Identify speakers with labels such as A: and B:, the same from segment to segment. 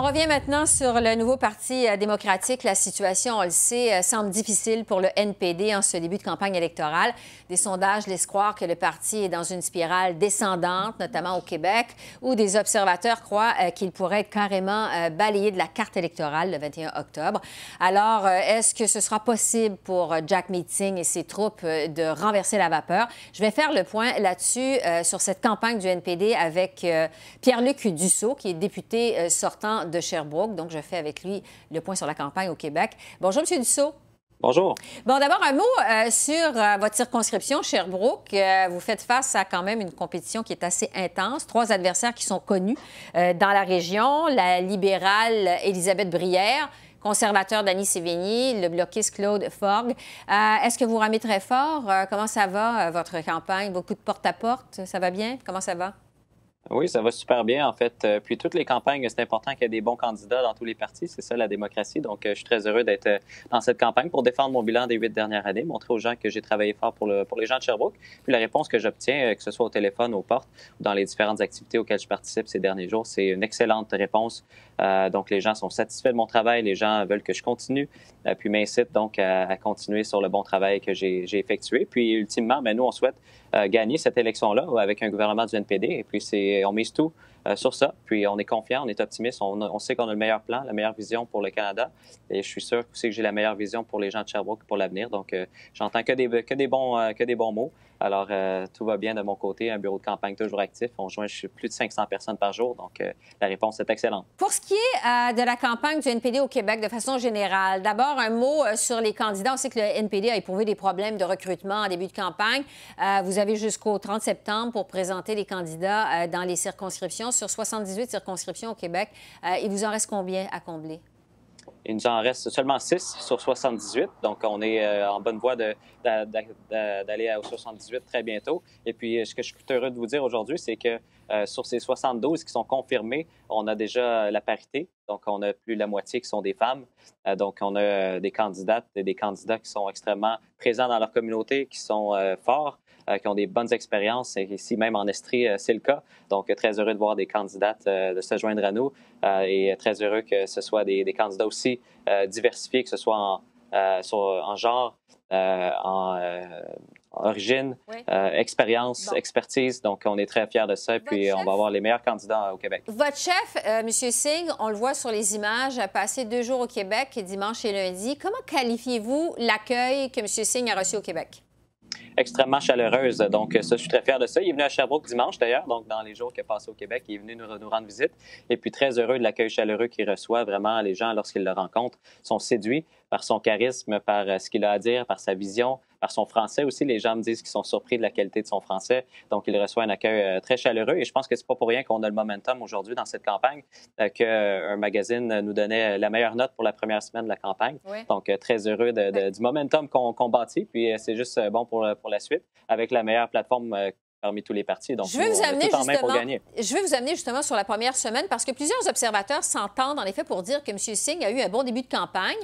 A: On revient maintenant sur le nouveau Parti euh, démocratique. La situation, on le sait, euh, semble difficile pour le NPD en ce début de campagne électorale. Des sondages laissent croire que le parti est dans une spirale descendante, notamment au Québec, où des observateurs croient euh, qu'il pourrait être carrément balayé de la carte électorale le 21 octobre. Alors, est-ce que ce sera possible pour Jack Meeting et ses troupes de renverser la vapeur? Je vais faire le point là-dessus sur cette campagne du NPD avec Pierre-Luc Dussault, qui est député sortant de Sherbrooke. Donc, je fais avec lui le point sur la campagne au Québec. Bonjour, M. Dussault.
B: Bonjour.
A: Bon, d'abord, un mot euh, sur euh, votre circonscription, Sherbrooke. Euh, vous faites face à quand même une compétition qui est assez intense. Trois adversaires qui sont connus dans la région la libérale Elisabeth Brière, conservateur Danny Sévigny, le bloquiste Claude Forgue. Est-ce que vous ramez très fort? comment ça va, votre campagne? Beaucoup de porte-à-porte? Ça va bien? Comment ça va?
B: Oui, ça va super bien, en fait. Euh, puis toutes les campagnes, c'est important qu'il y ait des bons candidats dans tous les partis. C'est ça, la démocratie. Donc, euh, je suis très heureux d'être euh, dans cette campagne pour défendre mon bilan des huit dernières années, montrer aux gens que j'ai travaillé fort pour, le, pour les gens de Sherbrooke. Puis la réponse que j'obtiens, que ce soit au téléphone, aux portes ou dans les différentes activités auxquelles je participe ces derniers jours, c'est une excellente réponse. donc, les gens sont satisfaits de mon travail. Les gens veulent que je continue. puis m'incitent donc à, continuer sur le bon travail que j'ai effectué. Puis, ultimement, ben, nous, on souhaite gagner cette élection-là avec un gouvernement du NPD. Et puis, c'est on mise tout euh, sur ça. Puis on est confiant, on est optimiste, on, sait qu'on a le meilleur plan, la meilleure vision pour le Canada. Et je suis sûr aussi que j'ai la meilleure vision pour les gens de Sherbrooke pour l'avenir. Donc, euh, j'entends que des, que, des bons, euh, que des bons mots. Alors, tout va bien de mon côté. Un bureau de campagne toujours actif. On joint plus de 500 personnes par jour. Donc, la réponse est excellente.
A: Pour ce qui est de la campagne du NPD au Québec, de façon générale, d'abord, un mot sur les candidats. On sait que le NPD a éprouvé des problèmes de recrutement en début de campagne. vous avez jusqu'au 30 septembre pour présenter les candidats dans les circonscriptions sur 78 circonscriptions au Québec. Euh, il vous en reste combien à combler?
B: Il nous en reste seulement 6 sur 78. Donc, on est euh, en bonne voie d'aller au 78 très bientôt. Et puis, ce que je suis heureux de vous dire aujourd'hui, c'est que euh, sur ces 72 qui sont confirmés, on a déjà la parité. Donc, on a plus la moitié qui sont des femmes. donc, on a des candidates et des candidats qui sont extrêmement présents dans leur communauté, qui sont forts. Euh, qui ont des bonnes expériences. Ici, même en Estrie, euh, c'est le cas. Donc, très heureux de voir des candidates euh, de se joindre à nous et très heureux que ce soit des, candidats aussi diversifiés, que ce soit en, en genre, en origine, expérience, expertise. Donc, on est très fiers de ça. Et puis, on va avoir les meilleurs candidats au Québec.
A: Votre chef, M. Singh, on le voit sur les images, a passé deux jours au Québec, dimanche et lundi. Comment qualifiez-vous l'accueil que M. Singh a reçu au Québec?
B: extrêmement chaleureuse. Donc, ça, je suis très fier de ça. Il est venu à Sherbrooke dimanche, d'ailleurs, donc dans les jours qu'il a passé au Québec. Il est venu nous, nous rendre visite. Et puis, très heureux de l'accueil chaleureux qu'il reçoit. Vraiment, les gens, lorsqu'ils le rencontrent, sont séduits par son charisme, par euh, ce qu'il a à dire, par sa vision, par son français aussi. Les gens me disent qu'ils sont surpris de la qualité de son français. Donc, il reçoit un accueil euh, très chaleureux. Et je pense que c'est pas pour rien qu'on a le momentum aujourd'hui dans cette campagne, euh, qu'un magazine nous donnait la meilleure note pour la première semaine de la campagne. Donc, très heureux de, du momentum qu'on bâtit. Puis, c'est juste bon pour, pour la suite, avec la meilleure plateforme parmi tous les partis. Donc,
A: je vais, vous amener justement, je vous amener justement sur la première semaine parce que plusieurs observateurs s'entendent en effet pour dire que M. Singh a eu un bon début de campagne.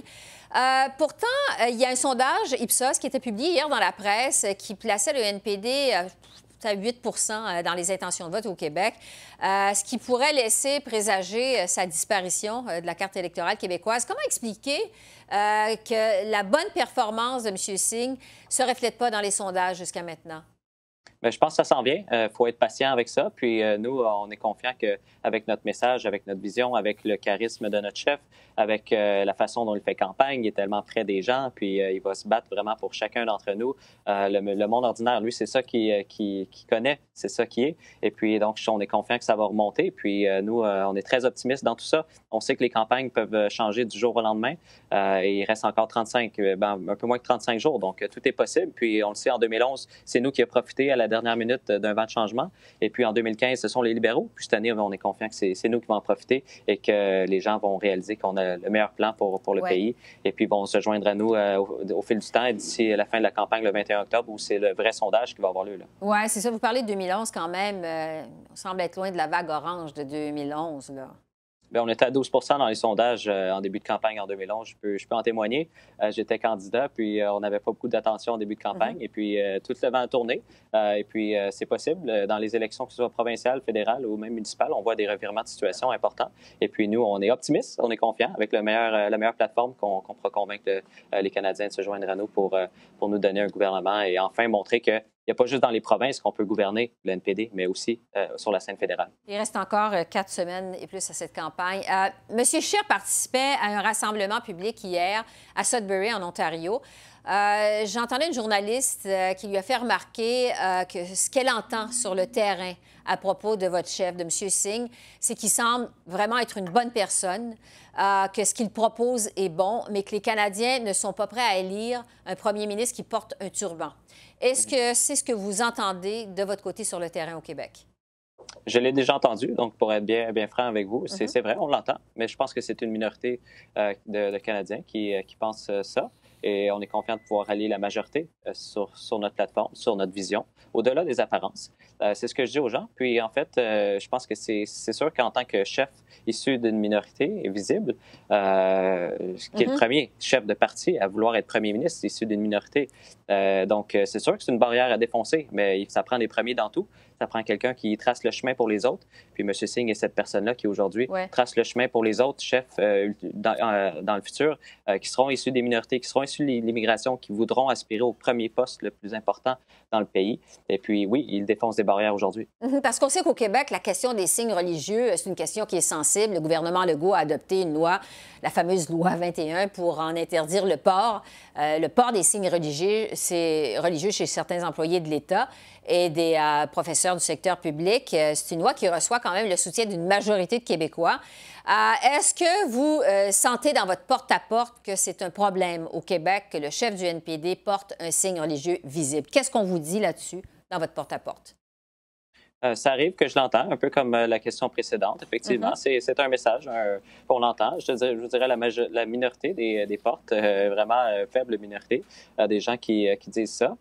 A: Euh, pourtant, euh, il y a un sondage Ipsos qui était publié hier dans la presse qui plaçait le NPD à 8% dans les intentions de vote au Québec, euh, ce qui pourrait laisser présager sa disparition de la carte électorale québécoise. Comment expliquer que la bonne performance de M. Singh ne se reflète pas dans les sondages jusqu'à maintenant?
B: Bien, je pense que ça s'en vient. Il faut être patient avec ça. Puis nous, on est confiants que avec notre message, avec notre vision, avec le charisme de notre chef, avec euh, la façon dont il fait campagne. Il est tellement près des gens, puis euh, il va se battre vraiment pour chacun d'entre nous. Euh, le, monde ordinaire, lui, c'est ça qui, qui, connaît, c'est ça qui est. Et puis, donc, on est confiant que ça va remonter. Puis, nous, on est très optimistes dans tout ça. On sait que les campagnes peuvent changer du jour au lendemain. il reste encore 35, ben, un peu moins que 35 jours. Donc, tout est possible. Puis, on le sait, en 2011, c'est nous qui avons profité à la dernière minute d'un vent de changement. Et puis, en 2015, ce sont les libéraux. Puis, cette année, on est confiant que c'est nous qui vont en profiter et que les gens vont réaliser qu'on a le meilleur plan pour, pour le pays et puis vont se joindre à nous euh, au, fil du temps d'ici la fin de la campagne le 21 octobre où c'est le vrai sondage qui va avoir lieu.
A: Oui, c'est ça. Vous parlez de 2011 quand même. Euh, on semble être loin de la vague orange de 2011. Là.
B: Bien, on était à 12 dans les sondages euh, en début de campagne en 2011. Je peux, je peux en témoigner. Euh, j'étais candidat, puis euh, on n'avait pas beaucoup d'attention au début de campagne. Mm-hmm. Et puis, tout le vent a tourné. et puis, c'est possible. Dans les élections, que ce soit provinciales, fédérales ou même municipales, on voit des revirements de situation importants. Et puis, nous, on est optimistes, on est confiants avec le meilleur, la meilleure plateforme qu'on pourra convaincre les Canadiens de se joindre à nous pour, pour nous donner un gouvernement et enfin montrer que il n'y a pas juste dans les provinces qu'on peut gouverner le NPD, mais aussi euh, sur la scène fédérale.
A: Il reste encore euh, quatre semaines et plus à cette campagne. Euh, Monsieur Scheer participait à un rassemblement public hier à Sudbury, en Ontario. J'entendais une journaliste qui lui a fait remarquer que ce qu'elle entend sur le terrain à propos de votre chef, de M. Singh, c'est qu'il semble vraiment être une bonne personne, euh, que ce qu'il propose est bon, mais que les Canadiens ne sont pas prêts à élire un premier ministre qui porte un turban. Est-ce que c'est ce que vous entendez de votre côté sur le terrain au Québec?
B: Je l'ai déjà entendu, donc pour être bien, bien franc avec vous, c'est mm-hmm. vrai, on l'entend, mais je pense que c'est une minorité euh, de, Canadiens qui, euh, qui pensent ça et on est confiant de pouvoir allier la majorité sur, sur, notre plateforme, sur notre vision, au-delà des apparences. c'est ce que je dis aux gens. Puis en fait, je pense que c'est sûr qu'en tant que chef issu d'une minorité visible, euh, qui est le mm-hmm. premier chef de parti à vouloir être premier ministre issu d'une minorité. Euh, donc, euh, c'est sûr que c'est une barrière à défoncer, mais ça prend les premiers dans tout. Ça prend quelqu'un qui trace le chemin pour les autres. Puis M. Singh est cette personne-là qui, aujourd'hui, trace le chemin pour les autres chefs dans, dans, le futur, qui seront issus des minorités, qui seront issus de l'immigration, qui voudront aspirer au premier poste le plus important dans le pays. Et puis, oui, il défonce des barrières aujourd'hui.
A: Mm-hmm. Parce qu'on sait qu'au Québec, la question des signes religieux, c'est une question qui est sensible le gouvernement Legault a adopté une loi, la fameuse loi 21, pour en interdire le port. Euh, le port des signes religieux, c'est religieux chez certains employés de l'État et des euh, du secteur public. Euh, c'est une loi qui reçoit quand même le soutien d'une majorité de Québécois. Est-ce que vous sentez dans votre porte-à-porte -porte que c'est un problème au Québec que le chef du NPD porte un signe religieux visible? Qu'est-ce qu'on vous dit là-dessus dans votre porte-à-porte?
B: Euh, ça arrive que je l'entends, un peu comme euh, la question précédente. Effectivement, mm-hmm. c'est un message qu'on entend. Je, dirais, je dirais la, la minorité des, des portes, euh, vraiment faible minorité, des gens qui, qui disent ça.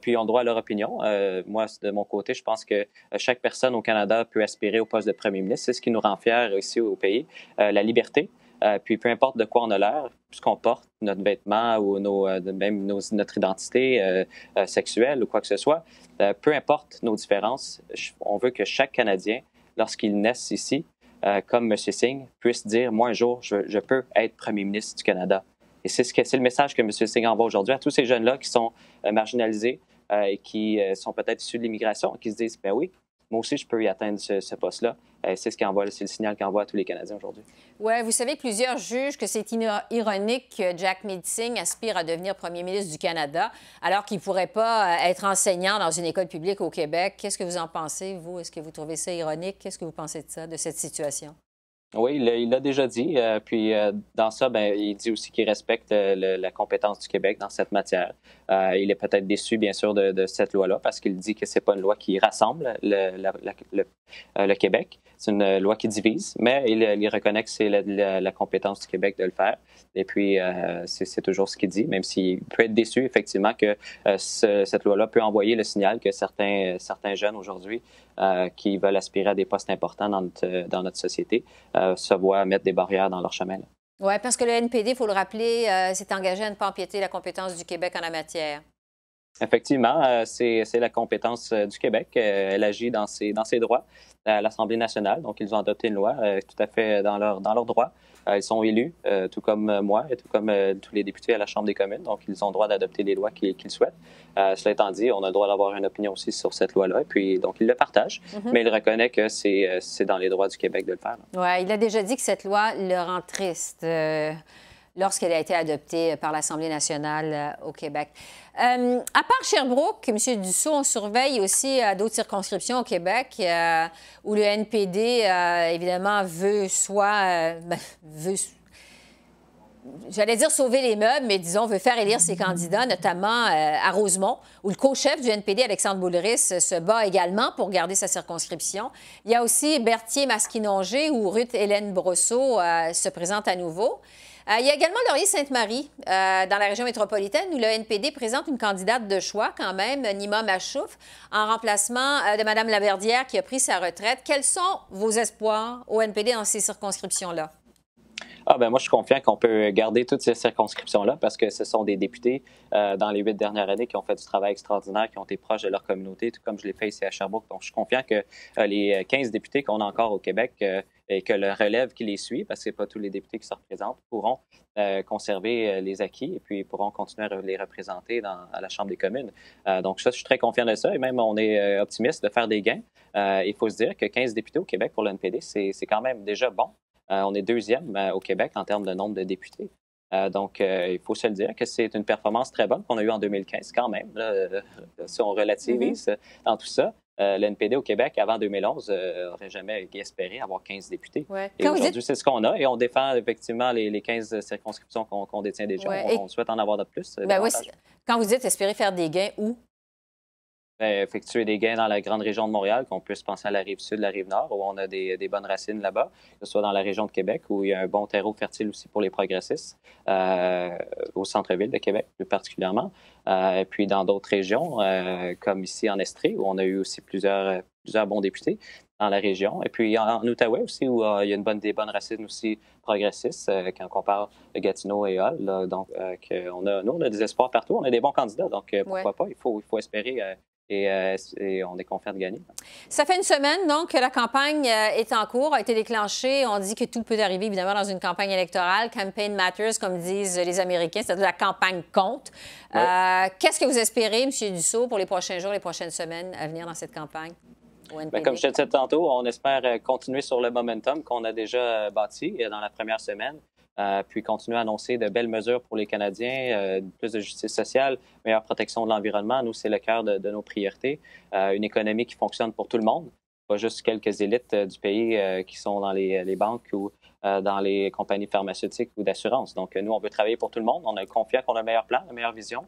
B: Puis, ont droit à leur opinion. moi, de mon côté, je pense que chaque personne au Canada peut aspirer au poste de premier ministre. C'est ce qui nous rend fiers ici au pays. la liberté, euh, puis peu importe de quoi on a l'air, ce qu'on porte, notre vêtement ou euh, même notre identité euh, sexuelle ou quoi que ce soit, peu importe nos différences, on veut que chaque Canadien, lorsqu'il naisse ici, comme M. Singh, puisse dire, moi un jour, je, peux être premier ministre du Canada. Et c'est ce le message que M. Singh envoie aujourd'hui à tous ces jeunes-là qui sont marginalisés et qui sont peut-être issus de l'immigration, qui se disent, ben oui, moi aussi, je peux y atteindre ce, poste-là. Euh, c'est ce qui envoie, c'est le signal qu'envoie à tous les Canadiens aujourd'hui.
A: Oui, vous savez, plusieurs jugent que c'est ironique que Jack Meeting aspire à devenir premier ministre du Canada, alors qu'il ne pourrait pas euh, être enseignant dans une école publique au Québec. Qu'est-ce que vous en pensez, vous? Est-ce que vous trouvez ça ironique? Qu'est-ce que vous pensez de ça, de cette situation?
B: Oui, il l'a déjà dit. Euh, puis euh, dans ça, ben, il dit aussi qu'il respecte euh, la compétence du Québec dans cette matière. il est peut-être déçu, bien sûr, de, cette loi-là parce qu'il dit que c'est pas une loi qui rassemble le, Québec. C'est une loi qui divise, mais il, reconnaît que c'est la, compétence du Québec de le faire. Et puis, c'est toujours ce qu'il dit, même s'il peut être déçu, effectivement, que cette loi-là peut envoyer le signal que certains, certains jeunes aujourd'hui euh, qui veulent aspirer à des postes importants dans notre, euh, dans notre société euh, se voient mettre des barrières dans leur chemin.
A: Oui, parce que le NPD, il faut le rappeler, s'est engagé à ne pas empiéter la compétence du Québec en la matière.
B: Effectivement, c'est la compétence du Québec. Elle agit dans ses, dans ses droits à l'Assemblée nationale. Donc, ils ont adopté une loi tout à fait dans leur, dans leurs droits. Euh, ils sont élus, euh, tout comme euh, moi et tout comme tous les députés à la Chambre des communes. Donc, ils ont le droit d'adopter les lois qu'ils souhaitent. cela étant dit, on a le droit d'avoir une opinion aussi sur cette loi-là. Et puis, donc, il le partage, mhm. mais il reconnaît que c'est dans les droits du Québec de le faire.
A: Oui, il a déjà dit que cette loi le rend triste lorsqu'elle a été adoptée par l'Assemblée nationale au Québec. Euh, à part Sherbrooke, M. Dussault, on surveille aussi euh, d'autres circonscriptions au Québec euh, où le NPD, évidemment, veut soit. Ben, j'allais dire sauver les meubles, mais disons, veut faire élire ses candidats, notamment à Rosemont, où le co-chef du NPD, Alexandre Boulris, se bat également pour garder sa circonscription. Il y a aussi Berthier-Masquinongé, où Ruth Hélène Brosseau se présente à nouveau. Il y a également Laurier-Sainte-Marie, dans la région métropolitaine, où le NPD présente une candidate de choix quand même, Nima Machouf, en remplacement de Mme Laverdière qui a pris sa retraite. Quels sont vos espoirs au NPD dans ces circonscriptions-là?
B: Ah ben moi, je suis confiant qu'on peut garder toutes ces circonscriptions-là parce que ce sont des députés euh, dans les huit dernières années qui ont fait du travail extraordinaire, qui ont été proches de leur communauté, tout comme je l'ai fait ici à Sherbrooke. Donc, je suis confiant que euh, les 15 députés qu'on a encore au Québec euh, et que le relève qui les suit, parce que ce pas tous les députés qui se représentent, pourront conserver les acquis et puis pourront continuer à les représenter dans, à la Chambre des communes. donc, ça, je suis très confiant de ça et même on est optimiste de faire des gains. il faut se dire que 15 députés au Québec pour le NPD, c'est quand même déjà bon. Euh, on est deuxième euh, au Québec en termes de nombre de députés. Euh, donc, il faut se le dire que c'est une performance très bonne qu'on a eue en 2015 quand même. si on relativise mm-hmm. dans tout ça, l'NPD au Québec, avant 2011, n'aurait jamais espéré avoir 15 députés. Et aujourd'hui, c'est ce qu'on a. Et on défend effectivement les, 15 circonscriptions qu'on détient déjà. On, souhaite en avoir de plus.
A: Ben quand vous dites espérer faire des gains, où?
B: Effectuer des gains dans la grande région de Montréal, qu'on puisse penser à la rive sud, la rive nord, où on a des, bonnes racines là-bas, que ce soit dans la région de Québec, où il y a un bon terreau fertile aussi pour les progressistes, euh, au centre-ville de Québec plus particulièrement, euh, et puis dans d'autres régions, euh, comme ici en Estrie, où on a eu aussi plusieurs, plusieurs bons députés dans la région, et puis en, Outaouais aussi, où il y a une bonne, des bonnes racines aussi progressistes, quand on parle de Gatineau et Hall. donc, on a, nous, on a des espoirs partout, on a des bons candidats, donc pourquoi pas, il faut, il faut espérer euh, et, on est confiant de gagner.
A: Ça fait une semaine, donc, que la campagne euh, est en cours, a été déclenchée. On dit que tout peut arriver, évidemment, dans une campagne électorale. Campaign matters, comme disent les Américains, c'est-à-dire la campagne compte. Euh, qu'est-ce que vous espérez, M. Dussault, pour les prochains jours, les prochaines semaines à venir dans cette campagne?
B: Bien, comme je te disais tantôt, on espère continuer sur le momentum qu'on a déjà bâti dans la première semaine. Euh, puis continuer à annoncer de belles mesures pour les Canadiens, euh, plus de justice sociale, meilleure protection de l'environnement. Nous, c'est le cœur de, nos priorités. Euh, une économie qui fonctionne pour tout le monde, pas juste quelques élites du pays qui sont dans les, banques ou dans les compagnies pharmaceutiques ou d'assurance. Donc, nous, on veut travailler pour tout le monde. On est confiant qu'on a le meilleur plan, la meilleure vision.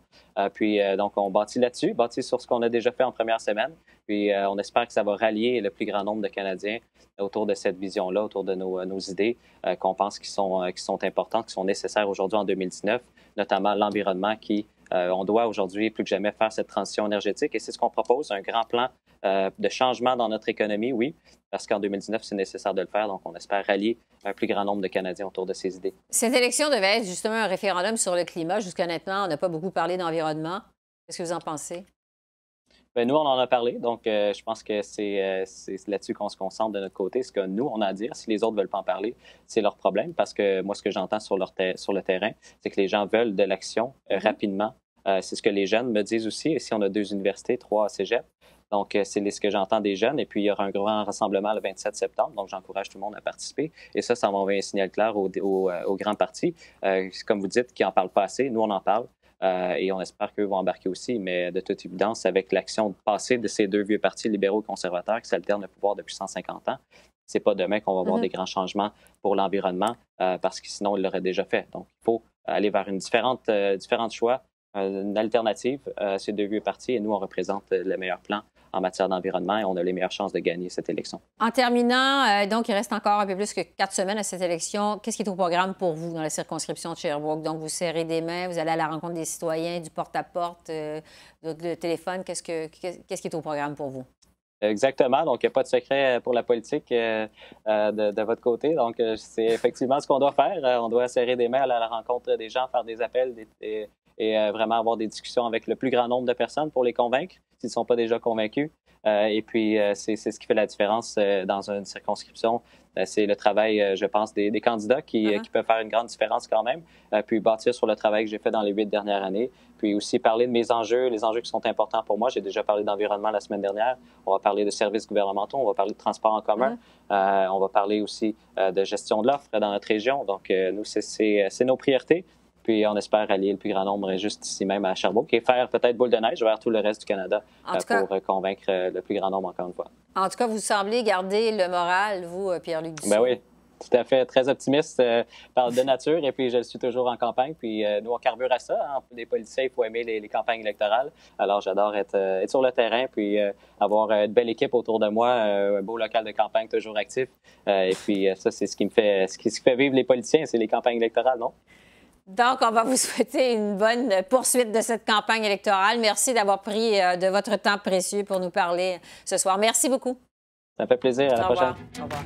B: puis, donc, on bâtit là-dessus, bâtit sur ce qu'on a déjà fait en première semaine. Puis, on espère que ça va rallier le plus grand nombre de Canadiens autour de cette vision-là, autour de nos, nos idées euh, qu'on pense qui sont, euh, qui sont importantes, qui sont nécessaires aujourd'hui en 2019, notamment l'environnement qui, euh, on doit aujourd'hui plus que jamais faire cette transition énergétique et c'est ce qu'on propose, un grand plan de changement dans notre économie, oui, parce qu'en 2019, c'est nécessaire de le faire. Donc, on espère rallier un plus grand nombre de Canadiens autour de ces idées.
A: Cette élection devait être justement un référendum sur le climat. Jusqu'à maintenant, on n'a pas beaucoup parlé d'environnement. Qu'est-ce que vous en pensez?
B: Bien, nous, on en a parlé, donc euh, je pense que euh, c'est là-dessus qu'on se concentre de notre côté. Ce que nous, on a à dire, si les autres ne veulent pas en parler, c'est leur problème, parce que moi, ce que j'entends sur, sur le terrain, c'est que les gens veulent de l'action euh, mm-hmm. rapidement. c'est ce que les jeunes me disent aussi. Ici, on a deux universités, trois cégep. Donc, c'est ce que j'entends des jeunes. Et puis, il y aura un grand rassemblement le 27 septembre. Donc, j'encourage tout le monde à participer. Et ça, ça va envoyer un signal clair aux au, au grands partis. comme vous dites, qui n'en parlent pas assez. Nous, on en parle. Euh, et on espère qu'eux vont embarquer aussi, mais de toute évidence, avec l'action passée de ces deux vieux partis libéraux conservateurs qui s'alternent le pouvoir depuis 150 ans, c'est pas demain qu'on va voir des grands changements pour l'environnement, euh, parce que sinon, ils l'auraient déjà fait. Donc, il faut aller vers une différente, euh, différente choix, une alternative à ces deux vieux partis, et nous, on représente le meilleur plan en matière d'environnement et on a les meilleures chances de gagner cette élection.
A: En terminant, euh, donc il reste encore un peu plus que quatre semaines à cette élection. Qu'est-ce qui est au programme pour vous dans la circonscription de Sherbrooke? Donc vous serrez des mains, vous allez à la rencontre des citoyens, du porte-à-porte, euh, de téléphone. Qu'est-ce, que, qu'est-ce qui est au programme pour vous?
B: Exactement. Donc, il n'y a pas de secret pour la politique euh, de, votre côté. Donc, c'est effectivement ce qu'on doit faire. on doit serrer des mains à la rencontre des gens, faire des appels et, et vraiment avoir des discussions avec le plus grand nombre de personnes pour les convaincre s'ils ne sont pas déjà convaincus. Euh, et puis, euh, c'est ce qui fait la différence euh, dans une circonscription. c'est le travail, je pense, des, candidats qui, uh-huh. qui, peuvent faire une grande différence quand même. puis bâtir sur le travail que j'ai fait dans les huit dernières années. Puis aussi parler de mes enjeux, les enjeux qui sont importants pour moi. J'ai déjà parlé d'environnement la semaine dernière. On va parler de services gouvernementaux, on va parler de transport en commun. Uh-huh. on va parler aussi de gestion de l'offre dans notre région. Donc, nous, c'est nos priorités. Puis on espère allier le plus grand nombre juste ici même à Sherbrooke et faire peut-être boule de neige vers tout le reste du Canada euh, pour euh, convaincre euh, le plus grand nombre encore une fois.
A: En tout cas, vous semblez garder le moral, vous, Pierre-Luc
B: Ben oui. Tout à fait, très optimiste euh, par de nature et puis je suis toujours en campagne. Puis euh, nous, on carbure à ça. Hein. Des policiers, il faut aimer les, campagnes électorales. Alors j'adore être, euh, être, sur le terrain puis avoir une belle équipe autour de moi, un beau local de campagne toujours actif. et puis ça, c'est ce qui me fait, ce qui, ce qui fait vivre les politiciens, c'est les campagnes électorales, non?
A: Donc, on va vous souhaiter une bonne poursuite de cette campagne électorale. Merci d'avoir pris de votre temps précieux pour nous parler ce soir. Merci beaucoup.
B: Ça fait plaisir. À la prochaine. Au revoir.